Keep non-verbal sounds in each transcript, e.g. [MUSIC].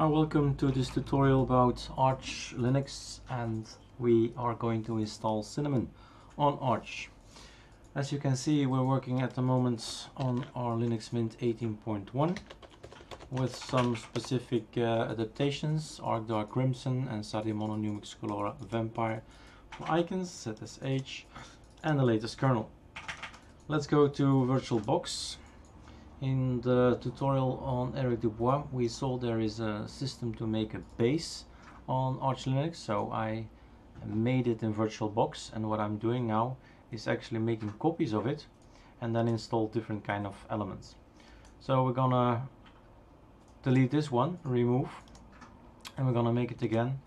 Hi, welcome to this tutorial about Arch Linux and we are going to install Cinnamon on Arch. As you can see we're working at the moment on our Linux Mint 18.1 with some specific uh, adaptations, ArcDark Crimson and Sardi Mono Scalora Vampire for icons, ZSH and the latest kernel. Let's go to VirtualBox in the tutorial on Erik Dubois we saw there is a system to make a base on Arch Linux so I made it in VirtualBox and what I'm doing now is actually making copies of it and then install different kind of elements. So we're gonna delete this one, remove, and we're gonna make it again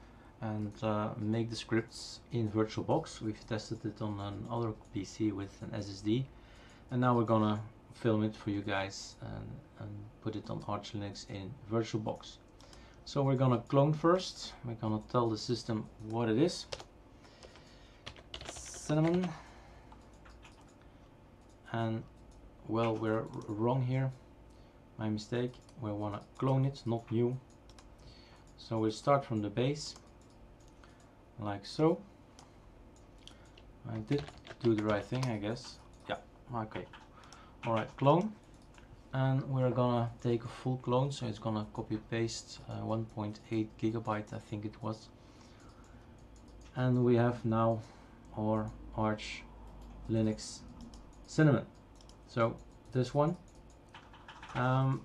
and uh, make the scripts in VirtualBox. We've tested it on another PC with an SSD and now we're gonna film it for you guys and, and put it on Arch Linux in VirtualBox. So we're gonna clone first. We're gonna tell the system what it is. Cinnamon. And well, we're wrong here. My mistake. We wanna clone it, not new. So we'll start from the base, like so. I did do the right thing, I guess. Yeah, okay all right clone. And we're gonna take a full clone so it's gonna copy paste uh, 1.8 gigabyte I think it was. And we have now our Arch Linux Cinnamon. So this one. Um,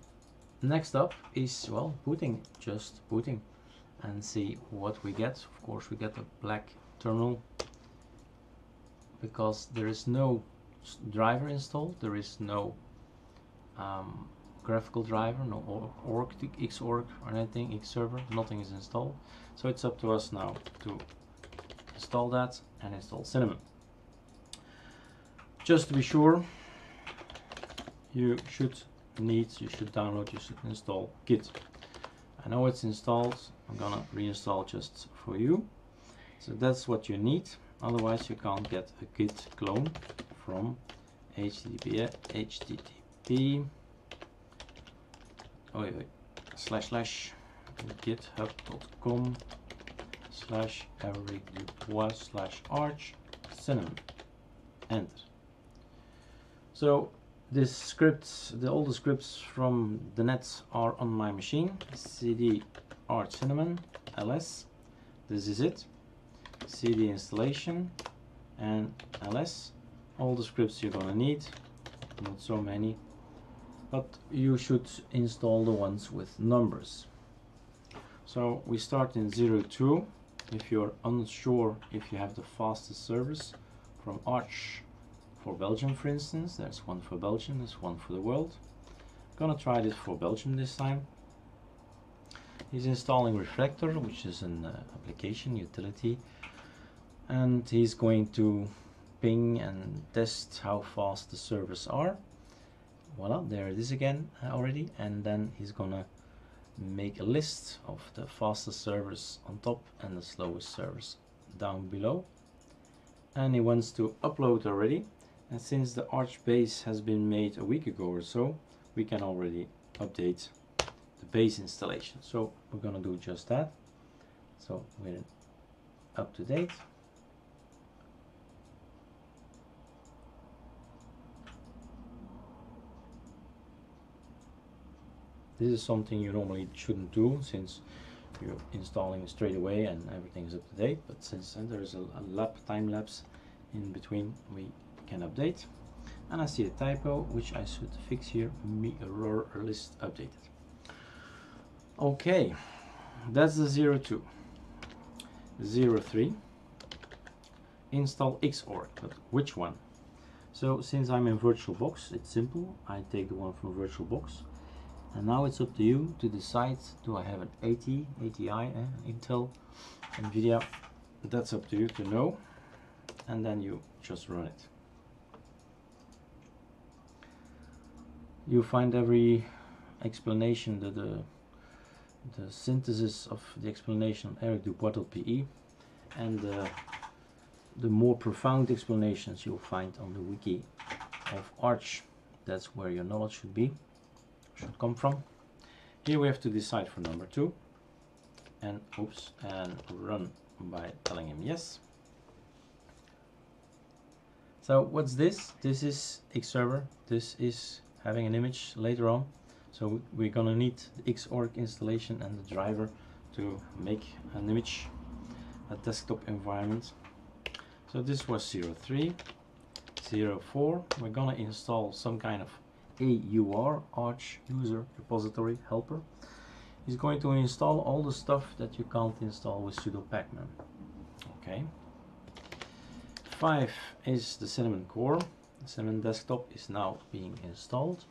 next up is well booting just booting and see what we get. Of course we get a black terminal because there is no driver installed. There is no um, graphical driver, no org, Xorg or anything, X server, nothing is installed. So it's up to us now to install that and install Cinnamon. Just to be sure, you should need, you should download, you should install Git. I know it's installed, I'm gonna reinstall just for you. So that's what you need, otherwise you can't get a Git clone from http http oh wait, wait, slash slash github.com slash Erik Dubois slash arch cinnamon. Enter. So this scripts the all the scripts from the net are on my machine. Cd arch cinnamon ls this is it. Cd installation and ls all the scripts you're gonna need. Not so many. But you should install the ones with numbers. So we start in 02 if you're unsure if you have the fastest service from Arch for Belgium for instance there's one for Belgium there's one for the world. Gonna try this for Belgium this time. He's installing Reflector which is an uh, application utility. And he's going to ping and test how fast the servers are. Voila there it is again uh, already. And then he's gonna make a list of the fastest servers on top and the slowest servers down below. And he wants to upload already. And since the arch base has been made a week ago or so we can already update the base installation. So we're gonna do just that. So we're up to date This is something you normally shouldn't do since you're installing straight away and everything is up to date but since there is a, a lap time lapse in between we can update. And I see a typo which I should fix here mirror list updated. Okay that's the 02 03 install xorg but which one? So since I'm in VirtualBox it's simple. I take the one from VirtualBox and now it's up to you to decide do I have an 80 ATI, eh, Intel, Nvidia? That's up to you to know. And then you just run it. You find every explanation the, the the synthesis of the explanation Eric on PE and uh, the more profound explanations you'll find on the wiki of Arch. That's where your knowledge should be should come from. Here we have to decide for number two. and oops and run by telling him yes. So what's this? This is Xserver. This is having an image later on. So we're gonna need the Xorg installation and the driver to make an image, a desktop environment. So this was 03, 04. We're gonna install some kind of AUR, Arch User Repository Helper. Is going to install all the stuff that you can't install with sudo pacman. Okay. 5 is the Cinnamon core. The Cinnamon desktop is now being installed.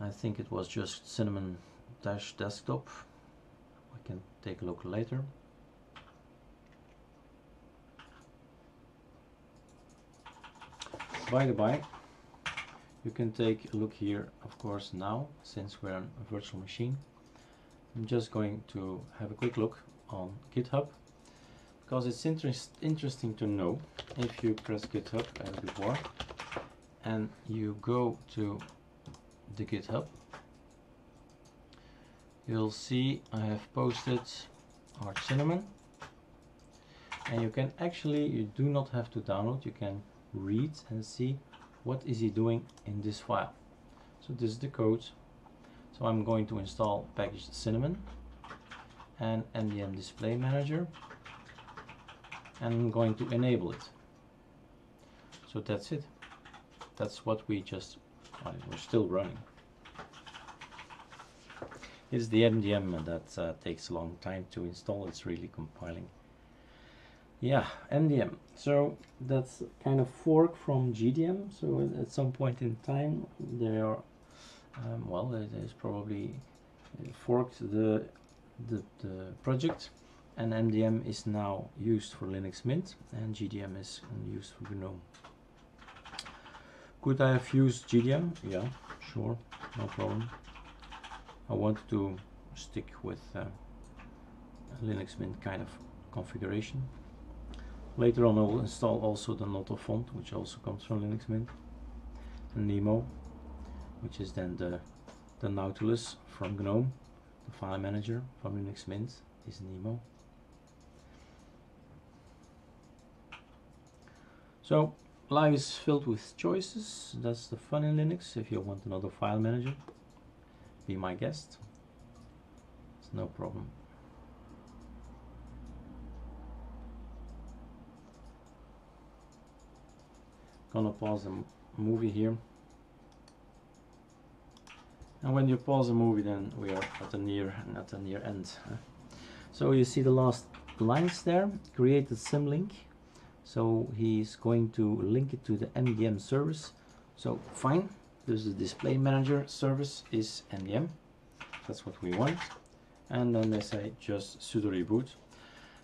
I think it was just Cinnamon dash desktop. I can take a look later. By the by, you can take a look here, of course, now, since we're on a virtual machine. I'm just going to have a quick look on GitHub, because it's interest, interesting to know if you press GitHub as before, and you go to the GitHub, you'll see I have posted Arch Cinnamon, and you can actually, you do not have to download, you can read and see what is he doing in this file. So this is the code. So I'm going to install package cinnamon and MDM display manager and I'm going to enable it. So that's it. That's what we just, well, we're still running. It's the MDM that uh, takes a long time to install. It's really compiling yeah MDM so that's kind of fork from GDM so at some point in time they are um, well it is probably uh, forked the, the, the project. And MDM is now used for Linux Mint and GDM is used for GNOME. Could I have used GDM yeah sure no problem. I want to stick with uh, Linux Mint kind of configuration Later on I will install also the Noto font, which also comes from Linux Mint. And Nemo, which is then the, the Nautilus from GNOME. The file manager from Linux Mint is Nemo. So life is filled with choices. That's the fun in Linux. If you want another file manager, be my guest. It's no problem. Gonna pause the movie here. And when you pause the movie then we are at the near at the near end so you see the last lines there create a symlink so he's going to link it to the MDM service. So fine this is display manager service is MDM that's what we want. And then they say just sudo reboot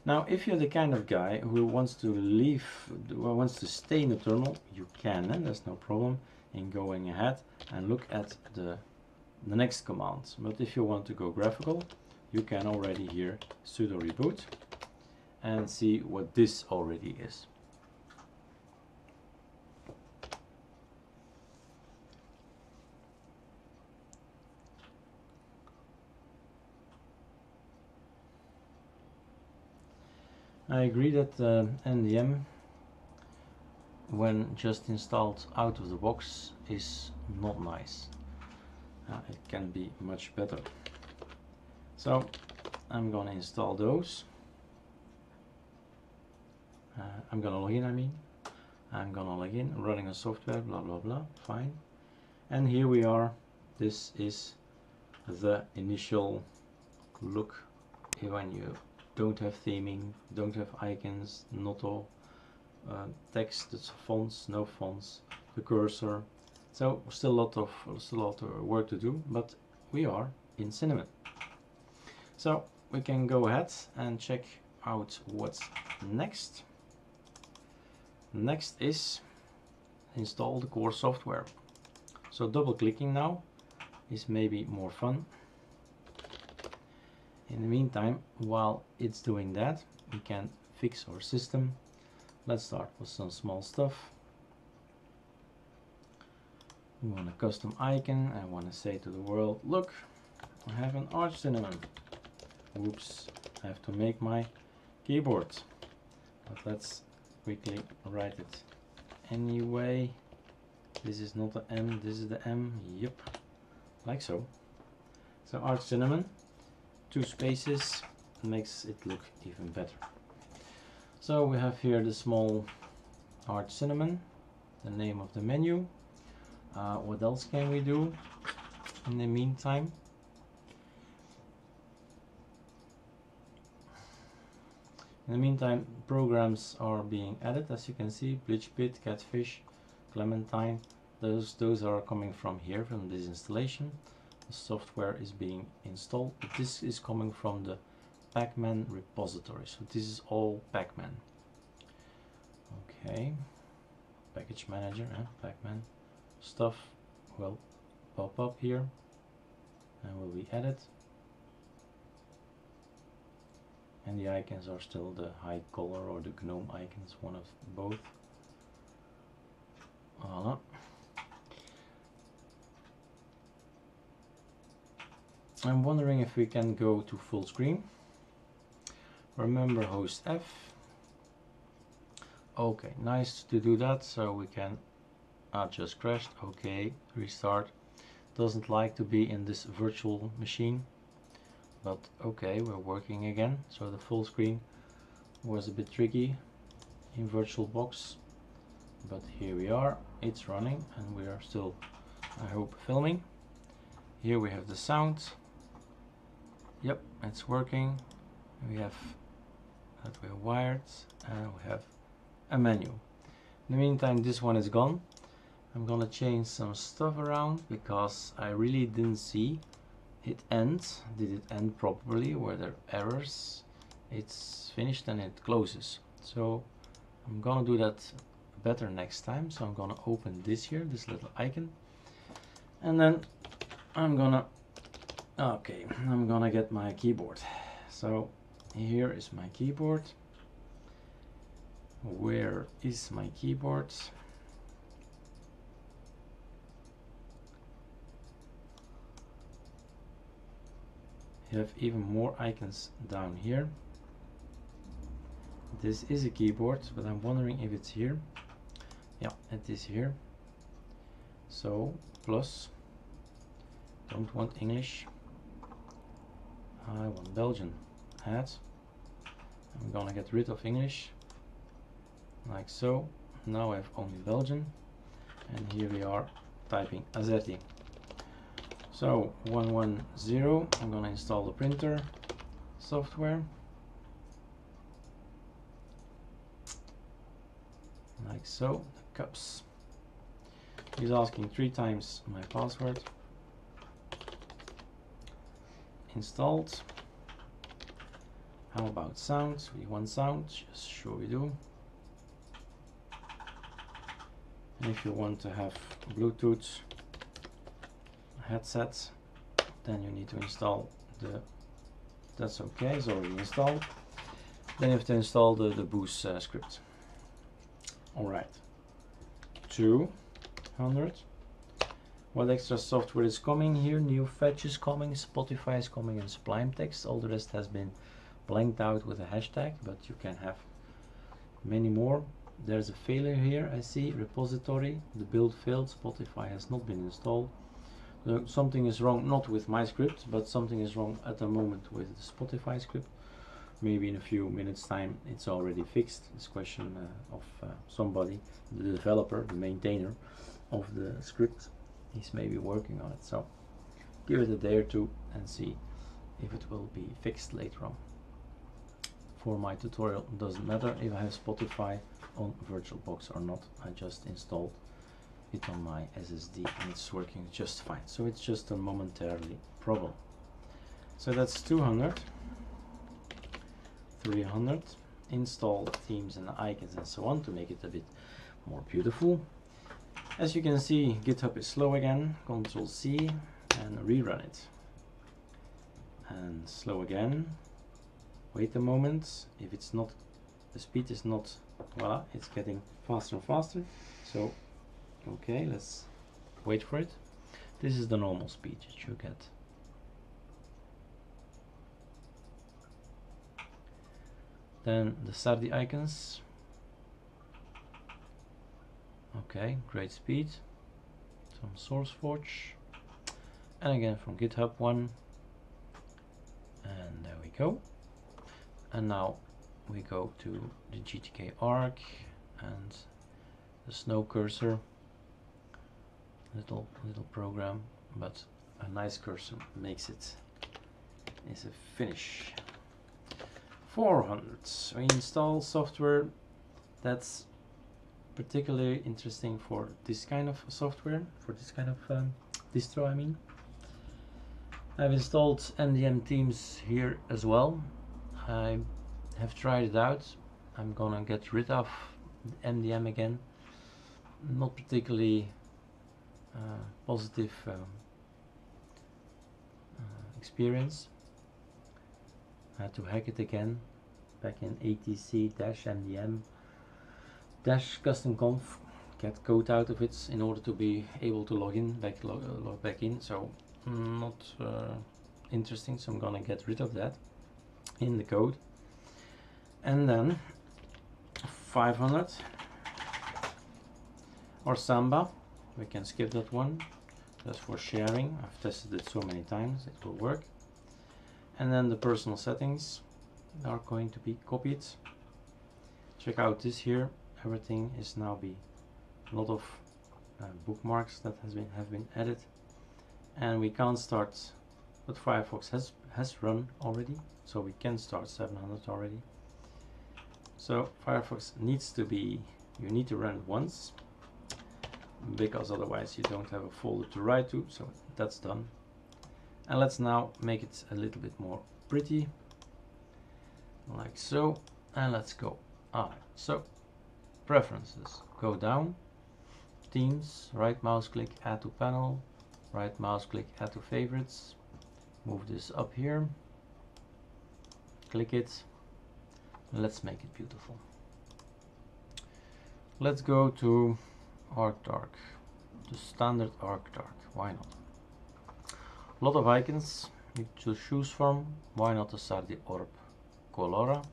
now, if you're the kind of guy who wants to leave, wants to stay in the terminal, you can, and there's no problem in going ahead and look at the, the next command. But if you want to go graphical, you can already here sudo reboot and see what this already is. I agree that uh, MDM when just installed out of the box is not nice. Uh, it can be much better. So I'm gonna install those. Uh, I'm gonna log in I mean. I'm gonna log in, running a software, blah blah blah, fine. And here we are. This is the initial look when you don't have theming, don't have icons, not all uh, text, fonts, no fonts, the cursor. So still a lot of still a lot of work to do, but we are in Cinnamon. So we can go ahead and check out what's next. Next is install the core software. So double clicking now is maybe more fun. In the meantime, while it's doing that, we can fix our system. Let's start with some small stuff. We want a custom icon. I want to say to the world, look, I have an arch cinnamon. whoops I have to make my keyboard but let's quickly write it anyway this is not the M this is the M yep like so so Arch Cinnamon two spaces makes it look even better. So we have here the small Arch Cinnamon the name of the menu. Uh, what else can we do in the meantime? In the meantime, programs are being added, as you can see, Bleach BleachBit, Catfish, Clementine, those, those are coming from here, from this installation. Software is being installed, this is coming from the Pacman repository, so this is all Pacman. Okay, package manager, eh? Pacman stuff will pop up here and will be added and the icons are still the high color or the GNOME icons, one of both. Voila. I'm wondering if we can go to full screen. Remember host F. Okay, nice to do that, so we can, ah, just crashed, okay, restart. Doesn't like to be in this virtual machine but okay we're working again so the full screen was a bit tricky in VirtualBox but here we are it's running and we are still I hope filming here we have the sound yep it's working. We have uh, that we're wired and we have a menu. In the meantime this one is gone. I'm gonna change some stuff around because I really didn't see it ends did it end properly? Were there errors? It's finished and it closes. So I'm gonna do that better next time. So I'm gonna open this here this little icon. And then I'm gonna okay I'm gonna get my keyboard. So here is my keyboard. Where is my keyboard? Have even more icons down here. This is a keyboard but I'm wondering if it's here. Yeah it is here. So plus don't want English I want Belgian add I'm gonna get rid of English like so now I have only Belgian and here we are typing Azerty so 110, I'm to install the printer software. Like so, the cups. He's asking three times my password. Installed. How about sound? We want sound, yes, sure we do. And if you want to have Bluetooth headset then you need to install the that's okay it's already installed then you have to install the, the boost uh, script alright 200 what extra software is coming here? Neofetch is coming spotify is coming and sublime text. All the rest has been blanked out with a hashtag but you can have many more. There's a failure here I see repository the build failed Spotify has not been installed. Something is wrong not with my script but something is wrong at the moment with the Spotify script. Maybe in a few minutes time it's already fixed this question uh, of uh, somebody the developer the maintainer of the script is maybe working on it so give it a day or two and see if it will be fixed later on for my tutorial doesn't matter if I have Spotify on VirtualBox or not I just installed it on my SSD and it's working just fine. So it's just a momentarily problem. So that's 200, 300, install themes and icons and so on to make it a bit more beautiful. As you can see, GitHub is slow again, Control C and rerun it. And slow again. Wait a moment. If it's not, the speed is not, voila, it's getting faster and faster. So okay let's wait for it this is the normal speed that you get then the Sardi icons okay great speed. Some SourceForge and again from GitHub one. And there we go. And now we go to the GTK arc and the snow cursor. Little little program but a nice cursor makes it. Is a finish. 400 we install software that's particularly interesting for this kind of software for this kind of um, distro I mean. I've installed MDM Teams here as well. I have tried it out. I'm gonna get rid of MDM again. Not particularly uh, positive um, uh, experience. I had to hack it again back in atc-mdm dash custom conf get code out of it in order to be able to log in back log, log back in. So not uh, interesting so I'm gonna get rid of that in the code. And then 500 or Samba. We can skip that one. That's for sharing. I've tested it so many times it will work. And then the personal settings are going to be copied. Check out this here everything is now be a lot of uh, bookmarks that has been have been added. And we can't start but Firefox has has run already so we can start 700 already. So Firefox needs to be you need to run it once because otherwise you don't have a folder to write to so that's done. And let's now make it a little bit more pretty like so and let's go. Alright so preferences. Go down themes right mouse click add to panel right mouse click add to favorites. Move this up here. Click it. Let's make it beautiful. Let's go to arc dark the standard arc dark why not? A lot of icons to choose from. Why not the Orb Colora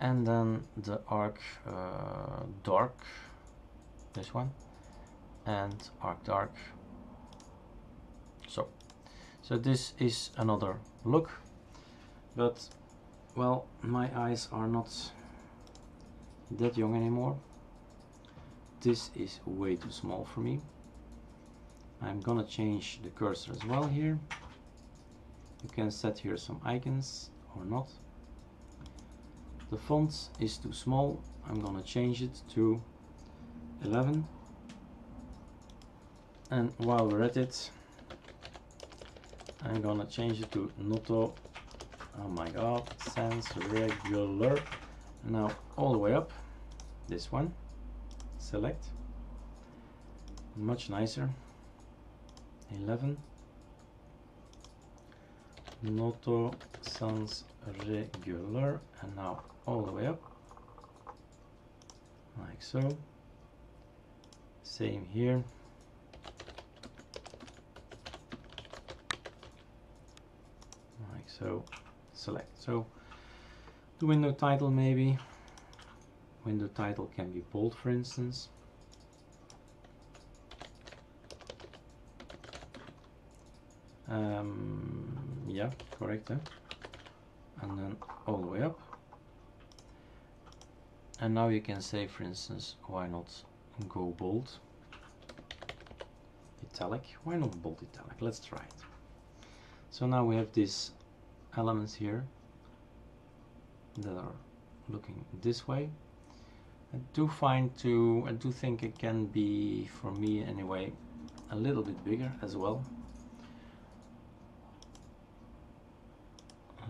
and then the arc uh, dark this one and arc dark. So so this is another look but well my eyes are not that young anymore. This is way too small for me. I'm gonna change the cursor as well here. You can set here some icons or not the font is too small. I'm gonna change it to 11 and while we're at it I'm gonna change it to Noto. Oh my god sans regular. Now all the way up this one. Select. Much nicer. 11 Noto sans regular. And now all the way up. Like so. Same here. Like so. Select. So the window title maybe. Window title can be bold for instance. Um, yeah correct eh? and then all the way up and now you can say for instance why not go bold? Italic? Why not bold italic? Let's try it. So now we have these elements here that are looking this way. I do find to I do think it can be for me anyway a little bit bigger as well.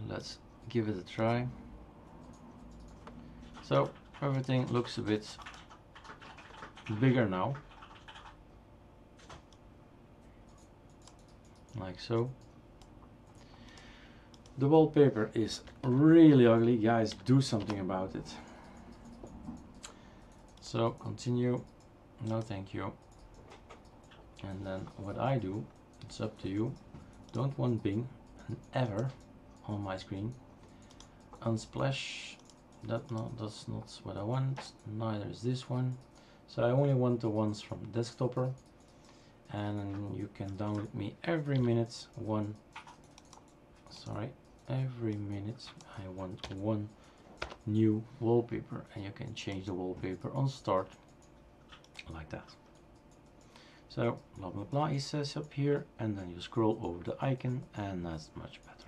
Let's give it a try. So everything looks a bit bigger now. Like so. The wallpaper is really ugly. Guys do something about it. So continue. No thank you. And then what I do it's up to you. Don't want Bing ever on my screen. Unsplash that no, that's not what I want. Neither is this one. So I only want the ones from Desktoppr And you can download me every minute one, sorry, every minute I want one new wallpaper and you can change the wallpaper on start like that. So blah blah blah he says up here and then you scroll over the icon and that's much better.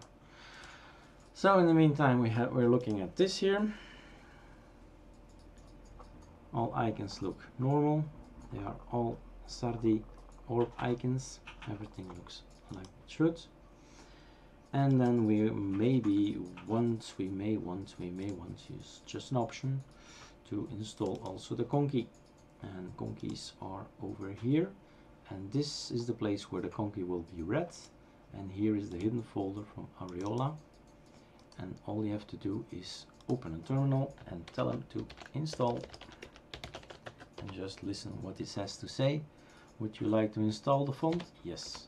So in the meantime we have we're looking at this here. All icons look normal. They are all Sardi orb icons. Everything looks like it should. And then we maybe once we may once we may want to use just an option to install also the Conky. And Conkeys are over here and this is the place where the conky will be read and here is the hidden folder from Aureola and all you have to do is open a terminal and tell them to install and just listen what it has to say. Would you like to install the font? Yes.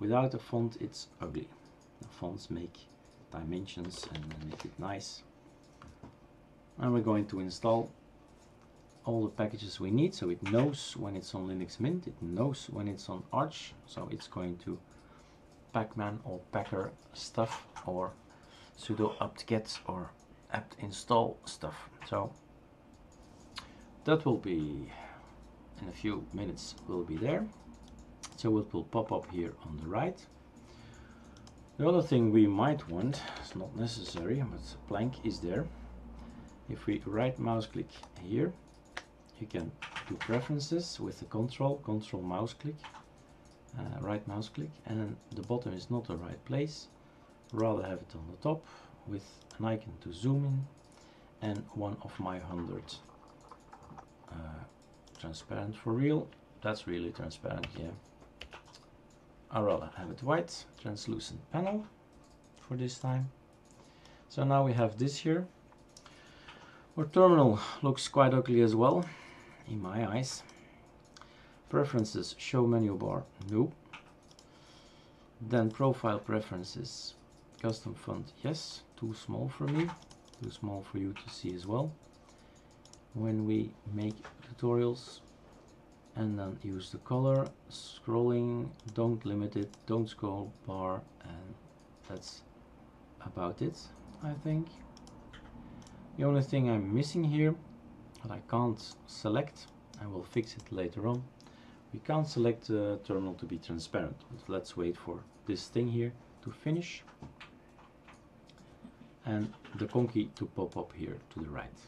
Without the font it's ugly. The fonts make dimensions and make it nice. And we're going to install all the packages we need so it knows when it's on Linux Mint it knows when it's on Arch so it's going to pacman or packer stuff or sudo apt-get or apt install stuff. So that will be in a few minutes will be there. So it will pop up here on the right. The other thing we might want it's not necessary but plank is there. If we right mouse click here you can do preferences with the control, control mouse click, uh, right mouse click, and the bottom is not the right place. Rather have it on the top with an icon to zoom in and one of my hundred uh, transparent for real. That's really transparent, yeah. I rather have it white, translucent panel for this time. So now we have this here. Our terminal looks quite ugly as well in my eyes. Preferences, show menu bar, no. Then profile preferences, custom font, yes, too small for me, too small for you to see as well. When we make tutorials and then use the color, scrolling, don't limit it, don't scroll bar, and that's about it, I think. The only thing I'm missing here that I can't select I will fix it later on we can't select the terminal to be transparent let's wait for this thing here to finish and the conky to pop up here to the right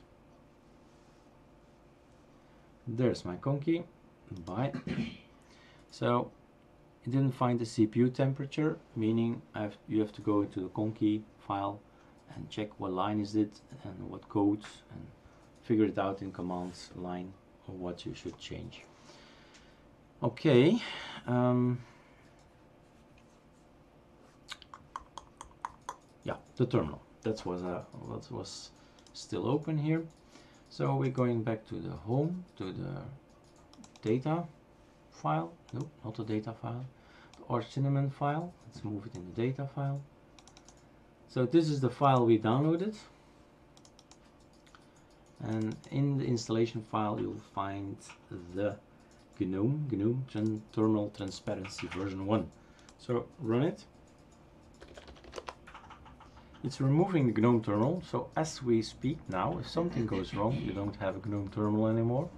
there's my conky bye [COUGHS] so it didn't find the CPU temperature meaning have, you have to go into the conky file and check what line is it and what codes and figure it out in commands line or what you should change. Okay. Um, yeah, the terminal. That was uh, what was still open here. So we're going back to the home, to the data file. Nope, not the data file. The Arch Cinnamon file. Let's move it in the data file. So this is the file we downloaded and in the installation file you'll find the GNOME, GNOME Terminal Transparency version 1. So run it. It's removing the GNOME terminal, so as we speak now, if something goes wrong, you don't have a GNOME terminal anymore.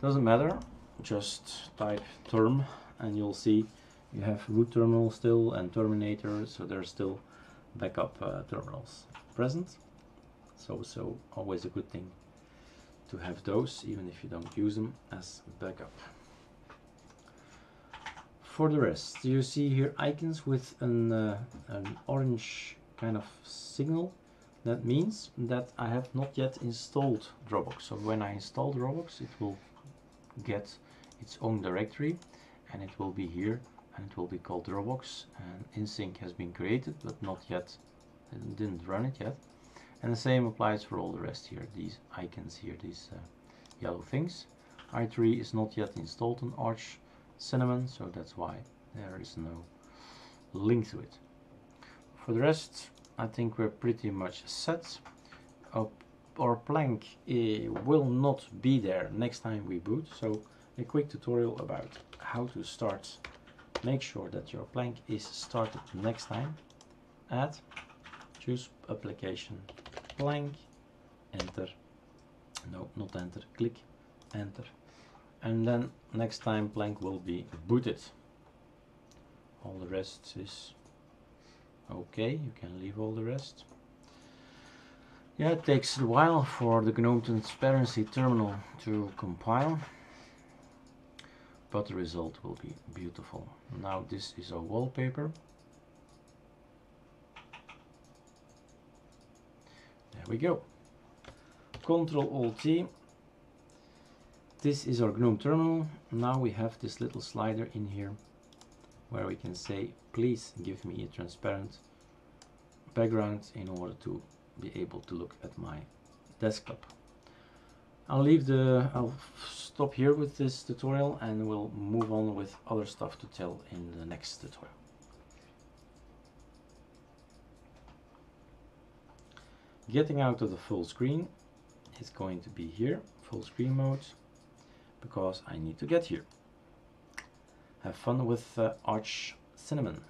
Doesn't matter, just type term and you'll see you have root terminal still and terminator, so there's still backup uh, terminals present so so always a good thing to have those even if you don't use them as backup for the rest you see here icons with an, uh, an orange kind of signal that means that I have not yet installed Dropbox. So when I install Dropbox it will get its own directory and it will be here and it will be called Dropbox. And InSync has been created but not yet didn't run it yet. And the same applies for all the rest here these icons here these uh, yellow things. I3 is not yet installed on arch cinnamon so that's why there is no link to it for the rest I think we're pretty much set Our, or plank uh, will not be there next time we boot. So a quick tutorial about how to start. Make sure that your plank is started next time. Add, choose application, plank, enter. No, not enter. Click, enter. And then next time plank will be booted. All the rest is okay. You can leave all the rest. Yeah, it takes a while for the GNOME Transparency terminal to compile, but the result will be beautiful. Now this is a wallpaper. There we go. Control Alt T. This is our GNOME terminal. Now we have this little slider in here where we can say, please give me a transparent background in order to be able to look at my desktop. I'll leave the, I'll stop here with this tutorial and we'll move on with other stuff to tell in the next tutorial. Getting out of the full screen is going to be here, full screen mode, because I need to get here. Have fun with uh, Arch Cinnamon.